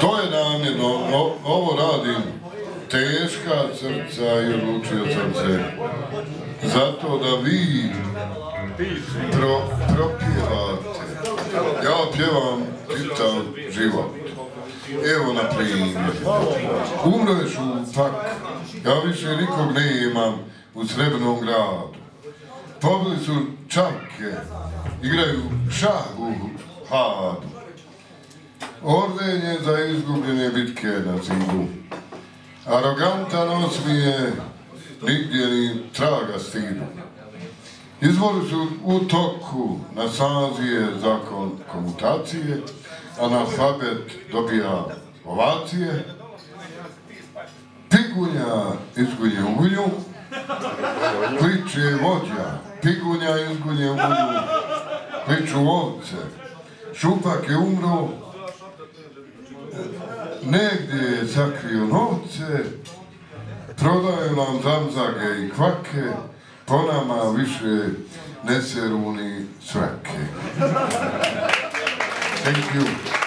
To je namjerno, ovo radim teška srca i odlučio sam se zato da vi pro, propjevate. Ja pjevam čitav život. Evo na primjer. Umro je šupak, ja više nikog ne imam u Srebrnom gradu. Pobili su čapke, igraju šah u hadu. Orden je za izgubljene bitke na zidu. Arogantan osmije, nigdje ni traga stidu. Izbori su u toku, na snazi je zakon komutacije, analfabet dobija ovacije, pigunja izgunje ulju, kliče vođa, pigunja izgunje ulju, kliču ovce, šupak je umro, negdje je sakrio novce, prodaju nam zamzage i kvake, po nama više ne seru ni svrake. Thank you.